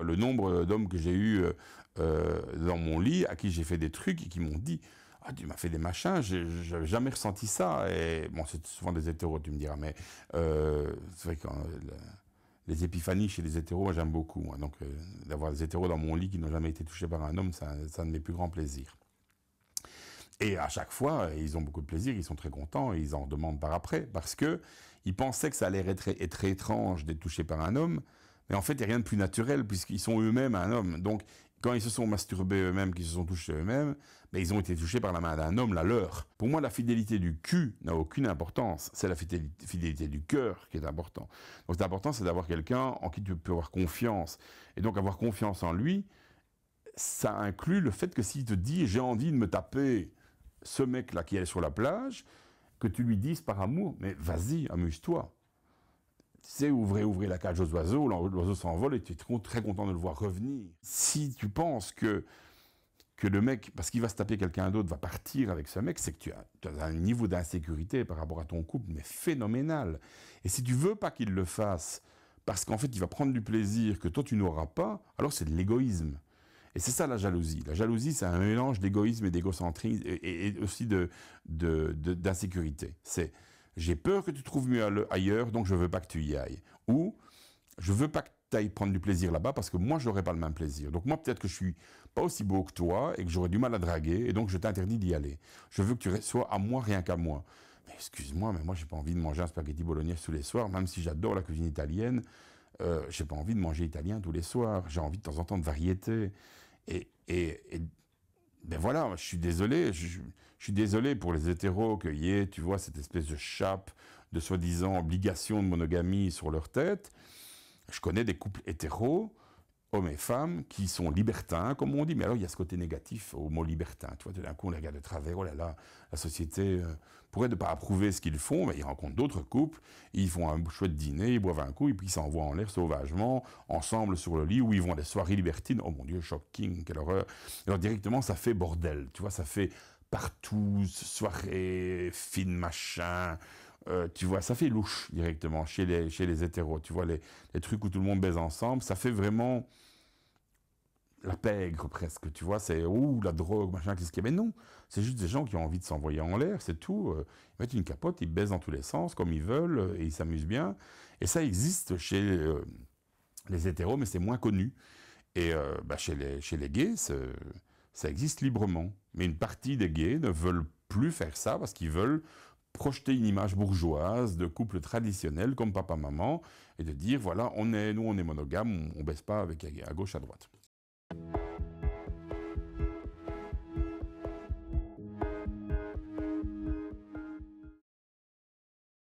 Le nombre d'hommes que j'ai eu euh, dans mon lit, à qui j'ai fait des trucs et qui m'ont dit ah, tu m'as fait des machins, j'avais jamais ressenti ça. Et bon, c'est souvent des hétéros, tu me diras, mais euh, c'est vrai que les épiphanies chez les hétéros, j'aime beaucoup. donc euh, d'avoir des hétéros dans mon lit qui n'ont jamais été touchés par un homme, ça, ça de mes plus grands plaisirs. Et à chaque fois, ils ont beaucoup de plaisir, ils sont très contents, et ils en demandent par après, parce que ils pensaient que ça allait être, être étrange d'être touché par un homme, mais en fait, il n'y a rien de plus naturel, puisqu'ils sont eux-mêmes un homme. Donc, quand ils se sont masturbés eux-mêmes, qu'ils se sont touchés eux-mêmes, mais ils ont été touchés par la main d'un homme, la leur. Pour moi, la fidélité du cul n'a aucune importance. C'est la fidélité du cœur qui est important. Donc, c'est important, c'est d'avoir quelqu'un en qui tu peux avoir confiance. Et donc, avoir confiance en lui, ça inclut le fait que s'il te dit, j'ai envie de me taper ce mec-là qui est sur la plage, que tu lui dises par amour, mais vas-y, amuse-toi. Tu sais, ouvrez, la cage aux oiseaux, l'oiseau s'envole et tu es très content de le voir revenir. Si tu penses que, que le mec, parce qu'il va se taper quelqu'un d'autre, va partir avec ce mec, c'est que tu as, un niveau d'insécurité par rapport à ton couple, mais phénoménal. Et si tu veux pas qu'il le fasse, parce qu'en fait il va prendre du plaisir que toi tu n'auras pas, alors c'est de l'égoïsme. Et c'est ça la jalousie. La jalousie, c'est un mélange d'égoïsme et d'égocentrisme et, aussi d'insécurité. De, c'est j'ai peur que tu trouves mieux ailleurs, donc je veux pas que tu y ailles. Ou je veux pas que tu ailles prendre du plaisir là-bas parce que moi, j'aurais pas le même plaisir. Donc moi, peut-être que je suis pas aussi beau que toi et que j'aurais du mal à draguer et donc je t'interdis d'y aller. Je veux que tu sois à moi, rien qu'à moi. Mais excuse-moi, mais moi, j'ai pas envie de manger un spaghetti bolognaise tous les soirs, même si j'adore la cuisine italienne. Euh, j'ai pas envie de manger italien tous les soirs. J'ai envie de temps en temps de variété. Et, ben voilà, je suis désolé, je, suis désolé pour les hétéros qu'il y ait, tu vois, cette espèce de chape de soi-disant obligation de monogamie sur leur tête. Je connais des couples hétéros hommes et femmes qui sont libertins, comme on dit, mais alors il y a ce côté négatif au mot libertin. Tu vois, d'un coup, on les regarde de travers, oh là là, la société euh, pourrait ne pas approuver ce qu'ils font, mais ils rencontrent d'autres couples, ils font un chouette dîner, ils boivent un coup, et puis ils s'envoient en l'air sauvagement, ensemble sur le lit, où ils vont à des soirées libertines. Oh mon Dieu, shocking, quelle horreur. Alors directement, ça fait bordel, tu vois, ça fait partout, soirée, fine machin, euh, tu vois, ça fait louche directement chez les, chez les hétéros. Tu vois, les, les trucs où tout le monde baise ensemble, ça fait vraiment la pègre presque, tu vois, c'est ouh la drogue, machin, qu'est-ce qu'il y a? Mais non, c'est juste des gens qui ont envie de s'envoyer en l'air, c'est tout. Euh, ils mettent une capote, ils baisent dans tous les sens comme ils veulent euh, et ils s'amusent bien. Et ça existe chez les hétéros, mais c'est moins connu. Et bah, chez les chez les gays, ça existe librement. Mais une partie des gays ne veulent plus faire ça parce qu'ils veulent projeter une image bourgeoise de couple traditionnel comme papa-maman et de dire voilà, on est, nous on est monogame, on, baisse pas avec à gauche à droite.